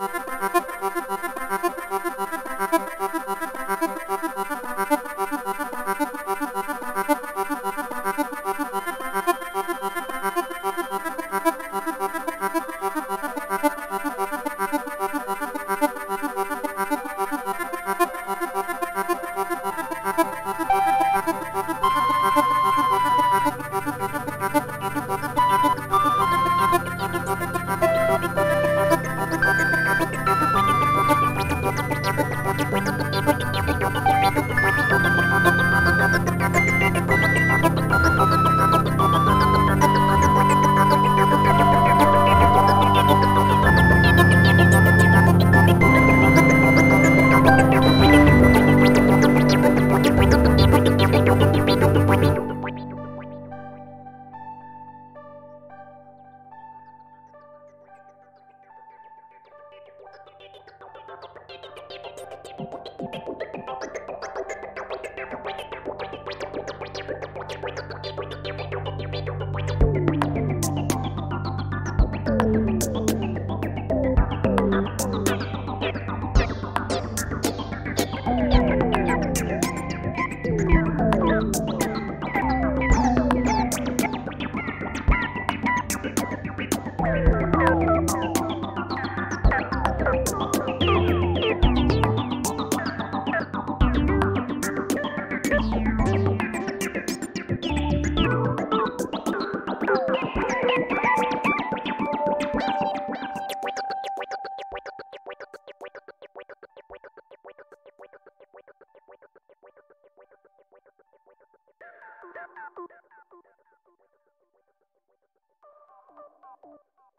Ha ha ha ha! Thank you.